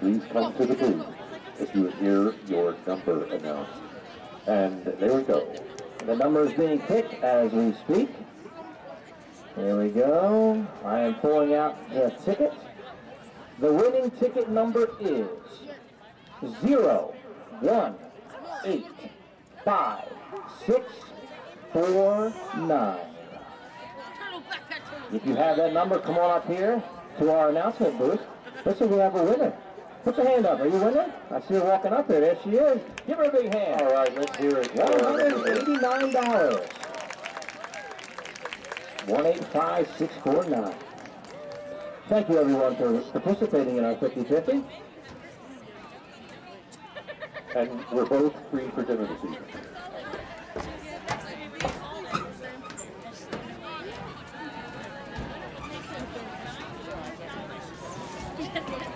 please come to the booth if you hear your number announced. And there we go. The number is being picked as we speak. Here we go. I am pulling out the ticket. The winning ticket number is zero one eight five six four nine. If you have that number, come on up here to our announcement booth. Let's see if we have a winner. Put your hand up. Are you winning? I see her walking up there. There she is. Give her a big hand. All right, let's hear it. $189. 185649. Thank you everyone for participating in our 50-50. And we're both free for dinner this evening. Yeah.